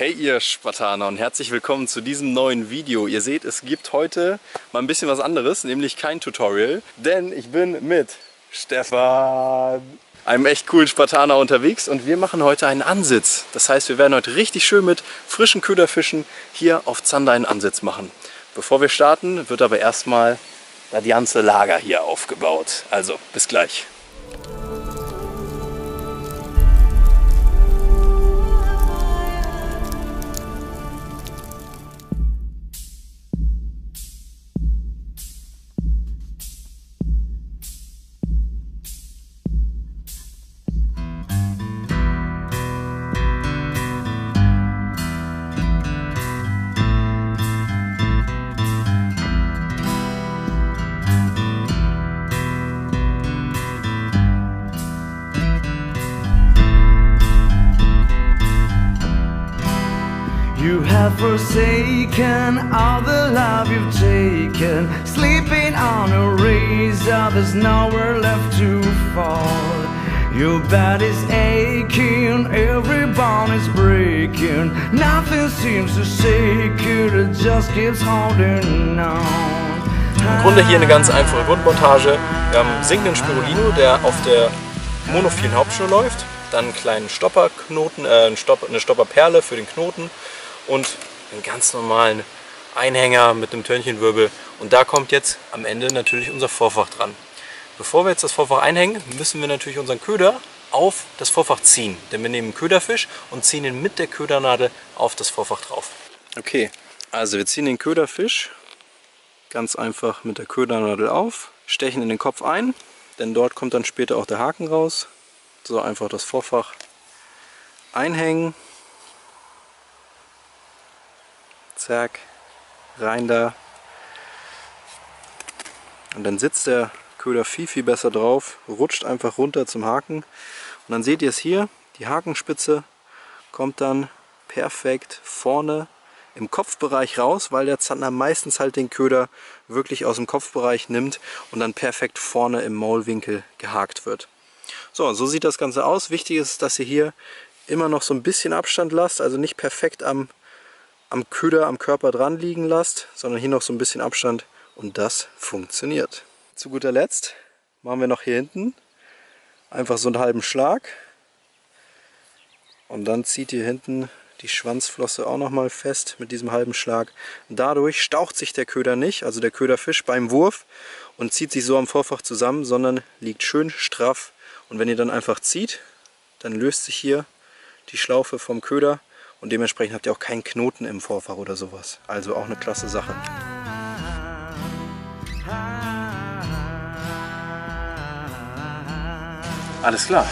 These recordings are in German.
Hey ihr Spartaner und herzlich willkommen zu diesem neuen Video. Ihr seht, es gibt heute mal ein bisschen was anderes, nämlich kein Tutorial, denn ich bin mit Stefan, einem echt coolen Spartaner unterwegs und wir machen heute einen Ansitz. Das heißt, wir werden heute richtig schön mit frischen Köderfischen hier auf Zander einen Ansitz machen. Bevor wir starten, wird aber erstmal das ganze Lager hier aufgebaut. Also, bis gleich. Have forsaken all the love you've taken. Sleeping on a razor, there's nowhere left to fall. Your body's aching, every bone is breaking. Nothing seems to shake it, it just keeps holding on. Im Grunde hier eine ganz einfache Grundmontage. Wir haben einen sinkenden Spirulino, der auf der monophilen Hauptschnur läuft. Dann einen kleinen Stopperknoten, äh, eine Stopperperle für den Knoten und einen ganz normalen Einhänger mit einem Törnchenwirbel. Und da kommt jetzt am Ende natürlich unser Vorfach dran. Bevor wir jetzt das Vorfach einhängen, müssen wir natürlich unseren Köder auf das Vorfach ziehen. Denn wir nehmen einen Köderfisch und ziehen ihn mit der Ködernadel auf das Vorfach drauf. Okay, also wir ziehen den Köderfisch ganz einfach mit der Ködernadel auf, stechen in den Kopf ein, denn dort kommt dann später auch der Haken raus. So einfach das Vorfach einhängen. Zack, rein da. Und dann sitzt der Köder viel, viel besser drauf, rutscht einfach runter zum Haken. Und dann seht ihr es hier, die Hakenspitze kommt dann perfekt vorne im Kopfbereich raus, weil der Zander meistens halt den Köder wirklich aus dem Kopfbereich nimmt und dann perfekt vorne im Maulwinkel gehakt wird. So, so sieht das Ganze aus. Wichtig ist, dass ihr hier immer noch so ein bisschen Abstand lasst, also nicht perfekt am, am Köder, am Körper dran liegen lasst, sondern hier noch so ein bisschen Abstand und das funktioniert. Zu guter Letzt machen wir noch hier hinten einfach so einen halben Schlag und dann zieht ihr hinten die Schwanzflosse auch nochmal fest mit diesem halben Schlag. Dadurch staucht sich der Köder nicht, also der Köderfisch beim Wurf und zieht sich so am Vorfach zusammen, sondern liegt schön straff. Und wenn ihr dann einfach zieht, dann löst sich hier die Schlaufe vom Köder und dementsprechend habt ihr auch keinen Knoten im Vorfach oder sowas. Also auch eine klasse Sache. Alles klar.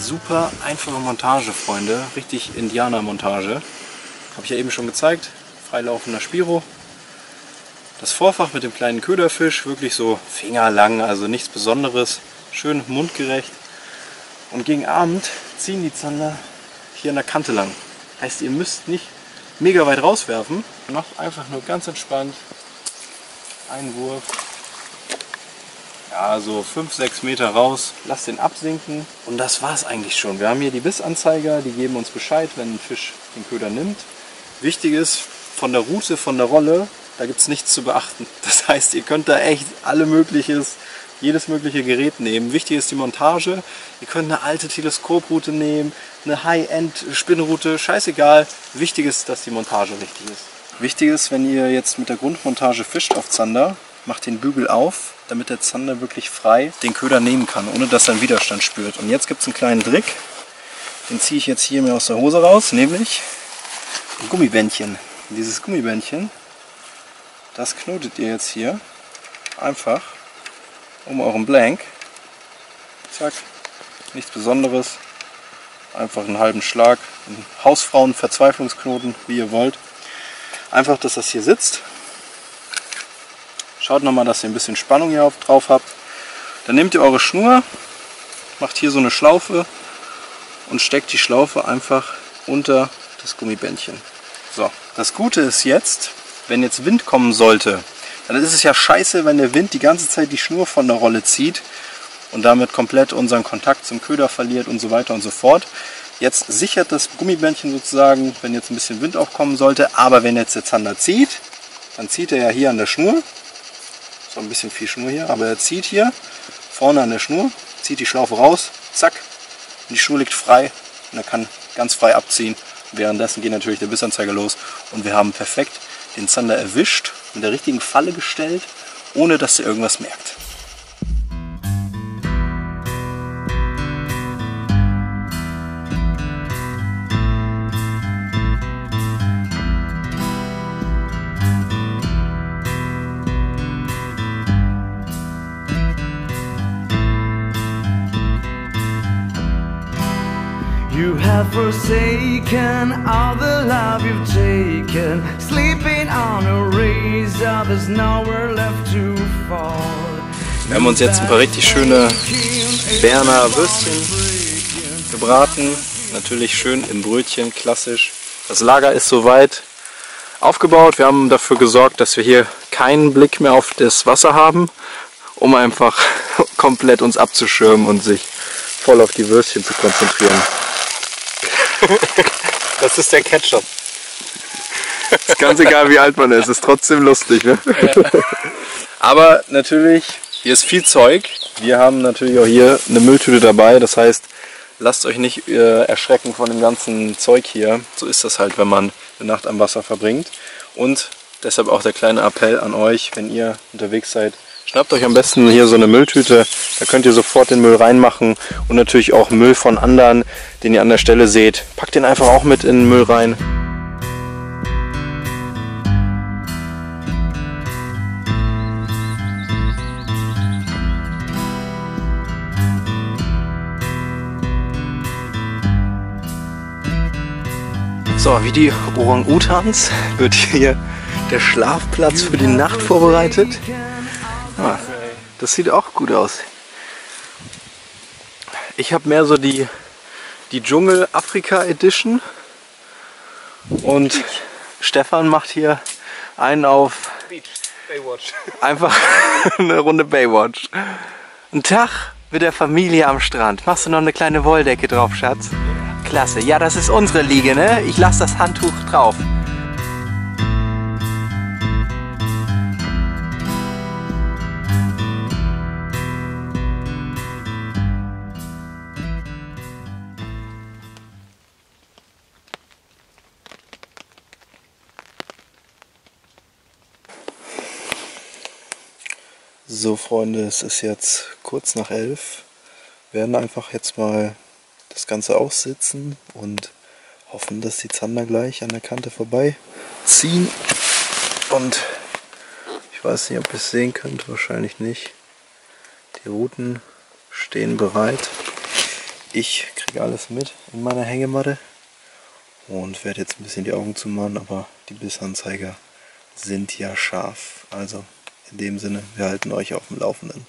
Super einfache Montage, Freunde. Richtig Indianer-Montage. Habe ich ja eben schon gezeigt. Freilaufender Spiro. Das Vorfach mit dem kleinen Köderfisch, wirklich so fingerlang, also nichts Besonderes. Schön mundgerecht. Und gegen Abend ziehen die Zander hier an der Kante lang. Heißt, ihr müsst nicht mega weit rauswerfen. Macht einfach nur ganz entspannt. Einwurf. Ja, so 5, 6 Meter raus. Lasst den absinken. Und das war's eigentlich schon. Wir haben hier die Bissanzeiger, die geben uns Bescheid, wenn ein Fisch den Köder nimmt. Wichtig ist, von der Route, von der Rolle, da gibt es nichts zu beachten. Das heißt, ihr könnt da echt alle mögliches, jedes mögliche Gerät nehmen. Wichtig ist die Montage. Ihr könnt eine alte Teleskoproute nehmen, eine High-End-Spinnroute, scheißegal. Wichtig ist, dass die Montage richtig ist. Wichtig ist, wenn ihr jetzt mit der Grundmontage fischt auf Zander, macht den Bügel auf, damit der Zander wirklich frei den Köder nehmen kann, ohne dass er einen Widerstand spürt. Und jetzt gibt es einen kleinen Trick, den ziehe ich jetzt hier mir aus der Hose raus, nämlich ein Gummibändchen. Und dieses Gummibändchen, das knotet ihr jetzt hier einfach um euren Blank. Zack, nichts Besonderes, einfach einen halben Schlag, einen Hausfrauen-Verzweiflungsknoten, wie ihr wollt. Einfach, dass das hier sitzt. Schaut nochmal, dass ihr ein bisschen Spannung hier drauf habt. Dann nehmt ihr eure Schnur, macht hier so eine Schlaufe und steckt die Schlaufe einfach unter das Gummibändchen. So, das Gute ist jetzt, wenn jetzt Wind kommen sollte, dann ist es ja scheiße, wenn der Wind die ganze Zeit die Schnur von der Rolle zieht und damit komplett unseren Kontakt zum Köder verliert und so weiter und so fort. Jetzt sichert das Gummibändchen sozusagen, wenn jetzt ein bisschen Wind aufkommen sollte. Aber wenn jetzt der Zander zieht, dann zieht er ja hier an der Schnur. So ein bisschen viel Schnur hier, aber er zieht hier vorne an der Schnur, zieht die Schlaufe raus, zack, und die Schnur liegt frei und er kann ganz frei abziehen. Währenddessen geht natürlich der Bissanzeiger los und wir haben perfekt den Zander erwischt, in der richtigen Falle gestellt, ohne dass er irgendwas merkt. Have forsaken all the love you've taken. Sleeping on a razor, there's nowhere left to fall. Wir haben uns jetzt ein paar richtig schöne Berner Würstchen gebraten. Natürlich schön im Brötchen, klassisch. Das Lager ist soweit aufgebaut. Wir haben dafür gesorgt, dass wir hier keinen Blick mehr auf das Wasser haben, um einfach komplett uns abzuschirmen und sich voll auf die Würstchen zu konzentrieren. Das ist der Ketchup. Ist ganz egal, wie alt man ist, ist trotzdem lustig. Ne? Aber natürlich, hier ist viel Zeug. Wir haben natürlich auch hier eine Mülltüte dabei. Das heißt, lasst euch nicht äh, erschrecken von dem ganzen Zeug hier. So ist das halt, wenn man eine Nacht am Wasser verbringt. Und deshalb auch der kleine Appell an euch, wenn ihr unterwegs seid, Schnappt euch am besten hier so eine Mülltüte, da könnt ihr sofort den Müll reinmachen und natürlich auch Müll von anderen, den ihr an der Stelle seht. Packt den einfach auch mit in den Müll rein. So, wie die Orang-Utans wird hier der Schlafplatz für die Nacht vorbereitet. Das sieht auch gut aus. Ich habe mehr so die, die Dschungel-Afrika-Edition. Und Stefan macht hier einen auf Baywatch. einfach eine Runde Baywatch. Ein Tag mit der Familie am Strand. Machst du noch eine kleine Wolldecke drauf, Schatz? Klasse. Ja, das ist unsere Liege, ne? Ich lasse das Handtuch drauf. So Freunde, es ist jetzt kurz nach elf. Wir werden einfach jetzt mal das Ganze aussitzen und hoffen, dass die Zander gleich an der Kante vorbei ziehen. Und ich weiß nicht, ob ihr es sehen könnt, wahrscheinlich nicht. Die Routen stehen bereit. Ich kriege alles mit in meiner Hängematte und werde jetzt ein bisschen die Augen zumachen, aber die Bissanzeiger sind ja scharf. Also in dem Sinne, wir halten euch auf dem Laufenden.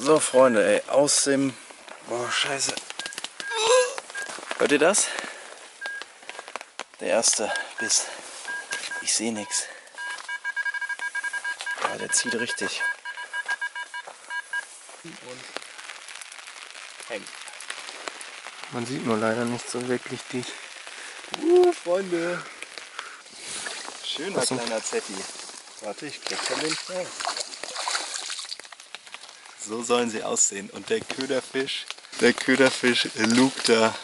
So Freunde, ey, aus dem... Boah, scheiße. Hört ihr das? Der erste Biss. Ich sehe nichts. Ja, der zieht richtig. Und hängt. Man sieht nur leider nicht so wirklich die. Uh, Freunde. Schöner Was kleiner Zetti. Warte, ich kletter den frei. So sollen sie aussehen. Und der Köderfisch, der Köderfisch lugt da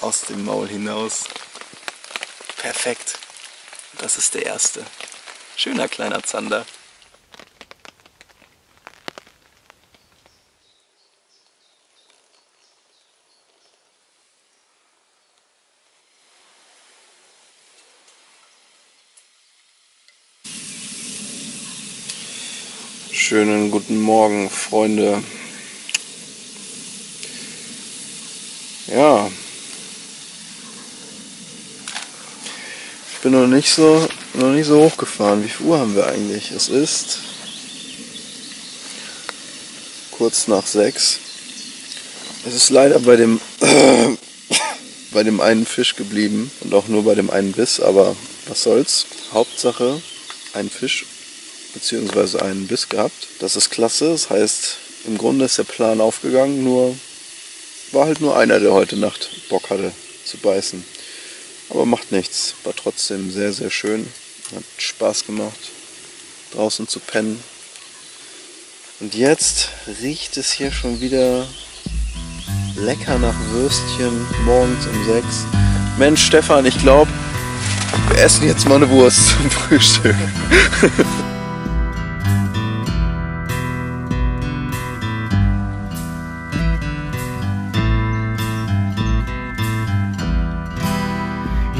aus dem Maul hinaus. Perfekt. Das ist der erste. Schöner kleiner Zander. Schönen guten Morgen, Freunde. Ja. Ich bin noch nicht so noch nicht so hochgefahren. Wie viel Uhr haben wir eigentlich? Es ist kurz nach sechs. Es ist leider bei dem bei dem einen Fisch geblieben und auch nur bei dem einen Biss, aber was soll's? Hauptsache ein Fisch bzw. einen Biss gehabt. Das ist klasse. Das heißt, im Grunde ist der Plan aufgegangen, nur war halt nur einer, der heute Nacht Bock hatte zu beißen. Aber macht nichts. War trotzdem sehr, sehr schön. Hat Spaß gemacht, draußen zu pennen. Und jetzt riecht es hier schon wieder lecker nach Würstchen morgens um 6. Mensch, Stefan, ich glaube, wir essen jetzt mal eine Wurst zum Frühstück.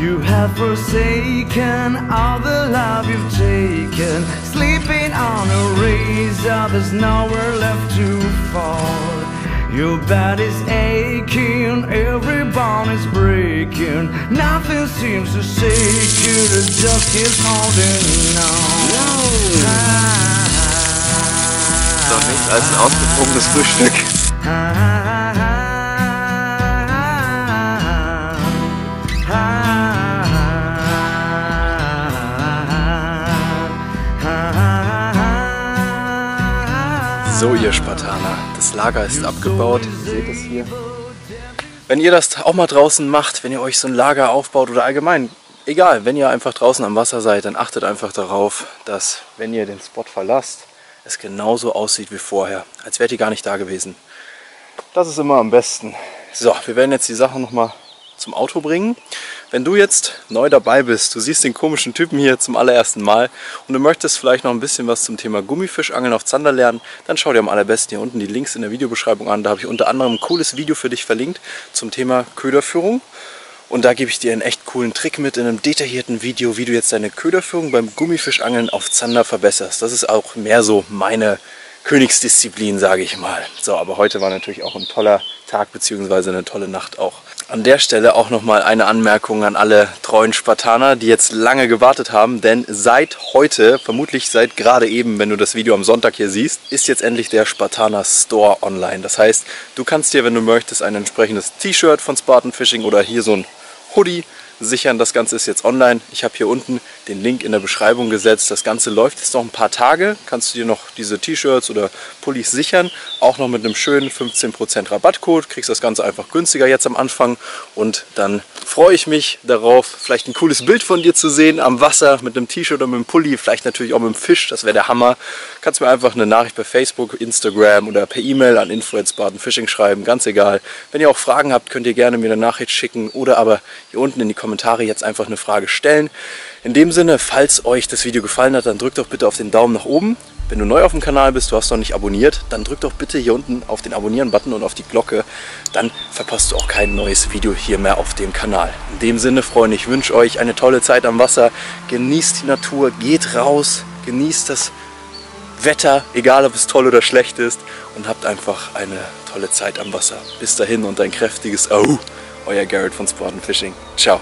You have forsaken all the love you've taken. Sleeping on a razor, there's nowhere left to fall. Your body's aching, every bone is breaking. Nothing seems to shake you, the dust is holding on. Doch nichts als ein ausgewogenes Frühstück. Ah, ah, So, ihr Spartaner, das Lager ist abgebaut. Ihr seht es hier. Wenn ihr das auch mal draußen macht, wenn ihr euch so ein Lager aufbaut oder allgemein, egal, wenn ihr einfach draußen am Wasser seid, dann achtet einfach darauf, dass, wenn ihr den Spot verlasst, es genauso aussieht wie vorher, als wärt ihr gar nicht da gewesen. Das ist immer am besten. So, wir werden jetzt die Sachen nochmal zum Auto bringen. Wenn du jetzt neu dabei bist, du siehst den komischen Typen hier zum allerersten Mal und du möchtest vielleicht noch ein bisschen was zum Thema Gummifischangeln auf Zander lernen, dann schau dir am allerbesten hier unten die Links in der Videobeschreibung an. Da habe ich unter anderem ein cooles Video für dich verlinkt zum Thema Köderführung. Und da gebe ich dir einen echt coolen Trick mit in einem detaillierten Video, wie du jetzt deine Köderführung beim Gummifischangeln auf Zander verbesserst. Das ist auch mehr so meine Königsdisziplin, sage ich mal. So, aber heute war natürlich auch ein toller Tag bzw. eine tolle Nacht auch. An der Stelle auch nochmal eine Anmerkung an alle treuen Spartaner, die jetzt lange gewartet haben, denn seit heute, vermutlich seit gerade eben, wenn du das Video am Sonntag hier siehst, ist jetzt endlich der Spartaner Store online. Das heißt, du kannst dir, wenn du möchtest, ein entsprechendes T-Shirt von Spartan Fishing oder hier so ein Hoodie sichern. Das Ganze ist jetzt online. Ich habe hier unten den Link in der Beschreibung gesetzt. Das Ganze läuft jetzt noch ein paar Tage. Kannst du dir noch diese T-Shirts oder Pullis sichern. Auch noch mit einem schönen 15% Rabattcode. Kriegst das Ganze einfach günstiger jetzt am Anfang. Und dann freue ich mich darauf, vielleicht ein cooles Bild von dir zu sehen am Wasser mit einem T-Shirt oder mit einem Pulli. Vielleicht natürlich auch mit einem Fisch. Das wäre der Hammer. Kannst mir einfach eine Nachricht bei Facebook, Instagram oder per E-Mail an info@spartanfishing schreiben. Ganz egal. Wenn ihr auch Fragen habt, könnt ihr gerne mir eine Nachricht schicken oder aber hier unten in die Kommentare jetzt einfach eine Frage stellen. In dem Sinne, falls euch das Video gefallen hat, dann drückt doch bitte auf den Daumen nach oben. Wenn du neu auf dem Kanal bist, du hast noch nicht abonniert, dann drück doch bitte hier unten auf den Abonnieren-Button und auf die Glocke. Dann verpasst du auch kein neues Video hier mehr auf dem Kanal. In dem Sinne, Freunde, ich wünsche euch eine tolle Zeit am Wasser. Genießt die Natur, geht raus, genießt das Wetter, egal ob es toll oder schlecht ist und habt einfach eine tolle Zeit am Wasser. Bis dahin und ein kräftiges Au, euer Garrett von Spartan Fishing. Ciao.